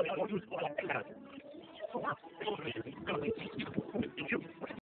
I'm going to go.